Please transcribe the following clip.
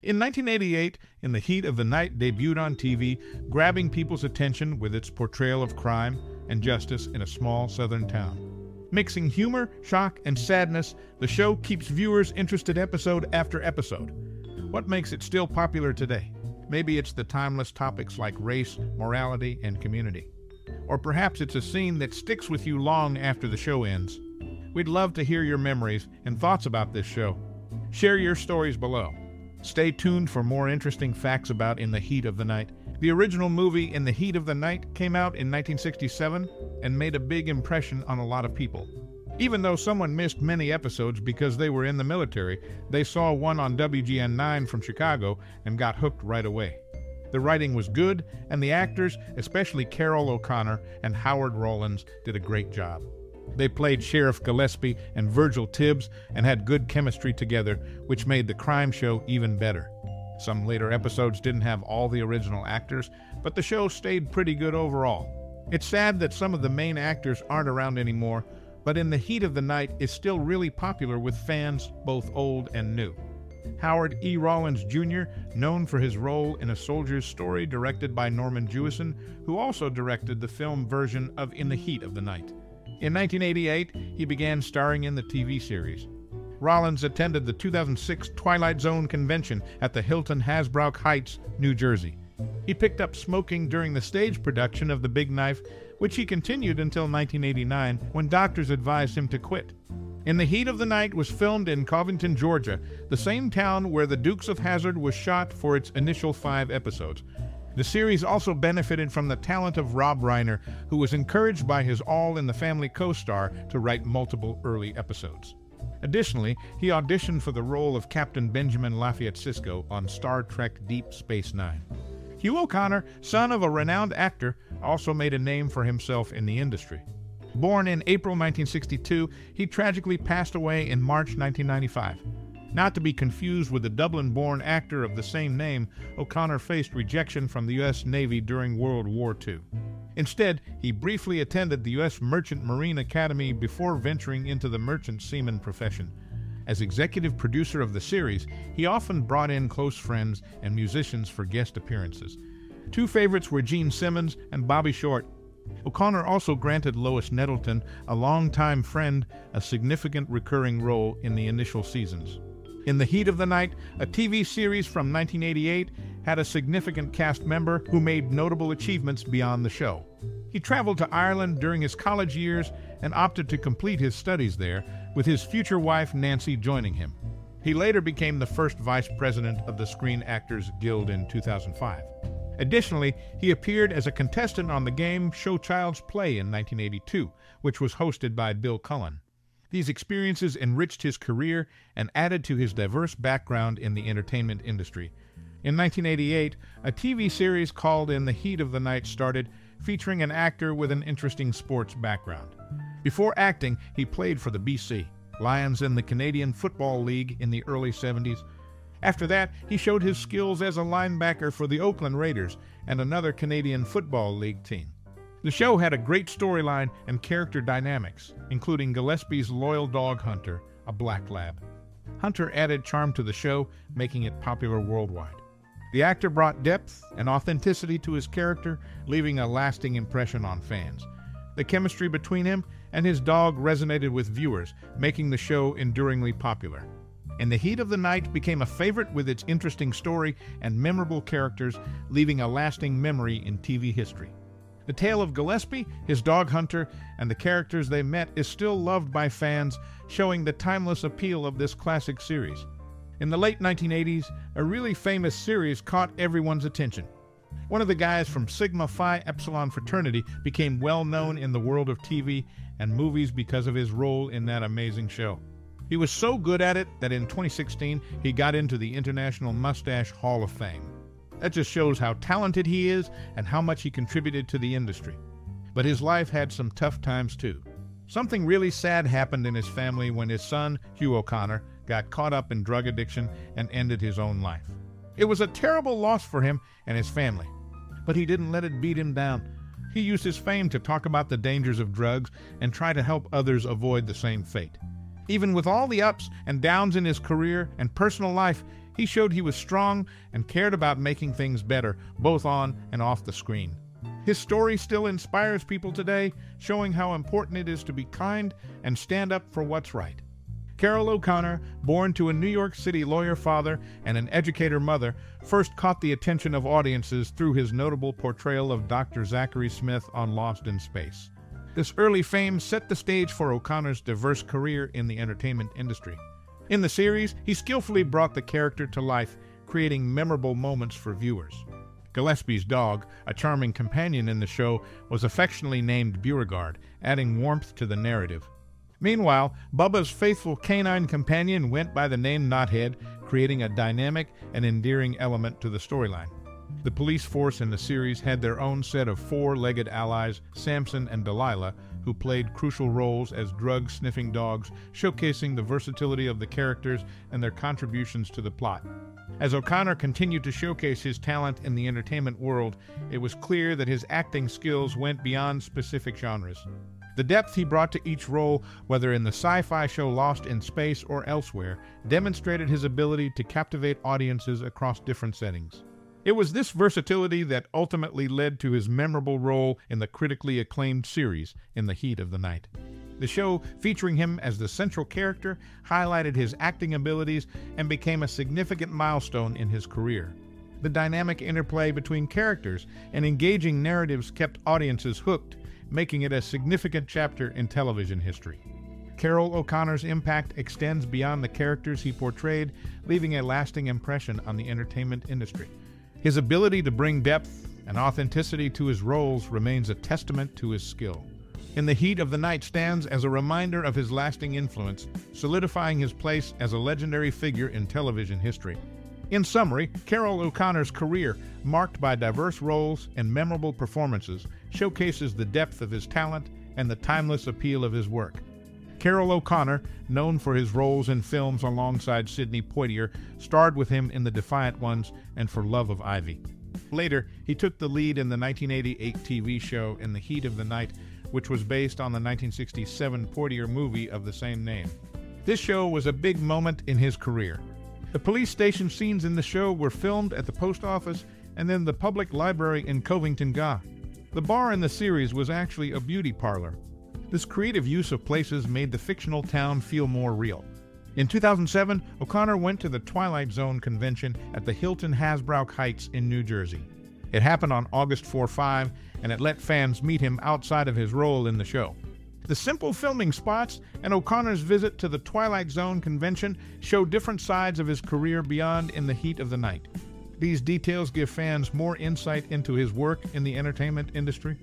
In 1988, In the Heat of the Night debuted on TV, grabbing people's attention with its portrayal of crime and justice in a small southern town. Mixing humor, shock, and sadness, the show keeps viewers interested episode after episode. What makes it still popular today? Maybe it's the timeless topics like race, morality, and community. Or perhaps it's a scene that sticks with you long after the show ends. We'd love to hear your memories and thoughts about this show. Share your stories below. Stay tuned for more interesting facts about In the Heat of the Night. The original movie In the Heat of the Night came out in 1967 and made a big impression on a lot of people. Even though someone missed many episodes because they were in the military, they saw one on WGN 9 from Chicago and got hooked right away. The writing was good, and the actors, especially Carroll O'Connor and Howard Rollins, did a great job. They played Sheriff Gillespie and Virgil Tibbs and had good chemistry together, which made the crime show even better. Some later episodes didn't have all the original actors, but the show stayed pretty good overall. It's sad that some of the main actors aren't around anymore, but In the Heat of the Night is still really popular with fans both old and new. Howard E. Rollins Jr., known for his role in A Soldier's Story directed by Norman Jewison, who also directed the film version of In the Heat of the Night. In 1988, he began starring in the TV series. Rollins attended the 2006 Twilight Zone convention at the Hilton Hasbrouck Heights, New Jersey. He picked up smoking during the stage production of The Big Knife, which he continued until 1989 when doctors advised him to quit. In the Heat of the Night was filmed in Covington, Georgia, the same town where The Dukes of Hazzard was shot for its initial five episodes. The series also benefited from the talent of Rob Reiner, who was encouraged by his All in the Family co star to write multiple early episodes. Additionally, he auditioned for the role of Captain Benjamin Lafayette Sisko on Star Trek Deep Space Nine. Hugh O'Connor, son of a renowned actor, also made a name for himself in the industry. Born in April 1962, he tragically passed away in March 1995. Not to be confused with the Dublin born actor of the same name, O'Connor faced rejection from the U.S. Navy during World War II. Instead, he briefly attended the U.S. Merchant Marine Academy before venturing into the merchant seaman profession. As executive producer of the series, he often brought in close friends and musicians for guest appearances. Two favorites were Gene Simmons and Bobby Short. O'Connor also granted Lois Nettleton, a longtime friend, a significant recurring role in the initial seasons. In the Heat of the Night, a TV series from 1988, had a significant cast member who made notable achievements beyond the show. He traveled to Ireland during his college years and opted to complete his studies there, with his future wife Nancy joining him. He later became the first vice president of the Screen Actors Guild in 2005. Additionally, he appeared as a contestant on the game Show Child's Play in 1982, which was hosted by Bill Cullen. These experiences enriched his career and added to his diverse background in the entertainment industry. In 1988, a TV series called In the Heat of the Night started, featuring an actor with an interesting sports background. Before acting, he played for the BC Lions in the Canadian Football League in the early 70s. After that, he showed his skills as a linebacker for the Oakland Raiders and another Canadian Football League team. The show had a great storyline and character dynamics, including Gillespie's loyal dog Hunter, a black lab. Hunter added charm to the show, making it popular worldwide. The actor brought depth and authenticity to his character, leaving a lasting impression on fans. The chemistry between him and his dog resonated with viewers, making the show enduringly popular. In the Heat of the Night became a favorite with its interesting story and memorable characters, leaving a lasting memory in TV history. The tale of Gillespie, his dog Hunter, and the characters they met is still loved by fans, showing the timeless appeal of this classic series. In the late 1980s, a really famous series caught everyone's attention. One of the guys from Sigma Phi Epsilon fraternity became well known in the world of TV and movies because of his role in that amazing show. He was so good at it that in 2016 he got into the International Mustache Hall of Fame. That just shows how talented he is and how much he contributed to the industry. But his life had some tough times too. Something really sad happened in his family when his son, Hugh O'Connor, got caught up in drug addiction and ended his own life. It was a terrible loss for him and his family. But he didn't let it beat him down. He used his fame to talk about the dangers of drugs and try to help others avoid the same fate. Even with all the ups and downs in his career and personal life, He showed he was strong and cared about making things better, both on and off the screen. His story still inspires people today, showing how important it is to be kind and stand up for what's right. Carroll O'Connor, born to a New York City lawyer father and an educator mother, first caught the attention of audiences through his notable portrayal of Dr. Zachary Smith on Lost in Space. This early fame set the stage for O'Connor's diverse career in the entertainment industry. In the series, he skillfully brought the character to life, creating memorable moments for viewers. Gillespie's dog, a charming companion in the show, was affectionately named Beauregard, adding warmth to the narrative. Meanwhile, Bubba's faithful canine companion went by the name Knothead, creating a dynamic and endearing element to the storyline. The police force in the series had their own set of four legged allies, Samson and Delilah, who played crucial roles as drug sniffing dogs, showcasing the versatility of the characters and their contributions to the plot. As O'Connor continued to showcase his talent in the entertainment world, it was clear that his acting skills went beyond specific genres. The depth he brought to each role, whether in the sci fi show Lost in Space or elsewhere, demonstrated his ability to captivate audiences across different settings. It was this versatility that ultimately led to his memorable role in the critically acclaimed series In the Heat of the Night. The show, featuring him as the central character, highlighted his acting abilities and became a significant milestone in his career. The dynamic interplay between characters and engaging narratives kept audiences hooked making it a significant chapter in television history. Carroll O'Connor's impact extends beyond the characters he portrayed, leaving a lasting impression on the entertainment industry. His ability to bring depth and authenticity to his roles remains a testament to his skill. In the Heat of the Night stands as a reminder of his lasting influence, solidifying his place as a legendary figure in television history. In summary, Carroll O'Connor's career, marked by diverse roles and memorable performances, showcases the depth of his talent and the timeless appeal of his work. Carroll O'Connor, known for his roles in films alongside Sidney Poitier, starred with him in The Defiant Ones and For Love of Ivy. Later, he took the lead in the 1988 TV show In the Heat of the Night, which was based on the 1967 Poitier movie of the same name. This show was a big moment in his career. The police station scenes in the show were filmed at the post office and then the public library in Covington Ga. The bar in the series was actually a beauty parlor. This creative use of places made the fictional town feel more real. In 2007, O'Connor went to the Twilight Zone convention at the Hilton Hasbrouck Heights in New Jersey. It happened on August 4 5, and it let fans meet him outside of his role in the show. The simple filming spots and O'Connor's visit to the Twilight Zone convention show different sides of his career beyond In the Heat of the Night. These details give fans more insight into his work in the entertainment industry.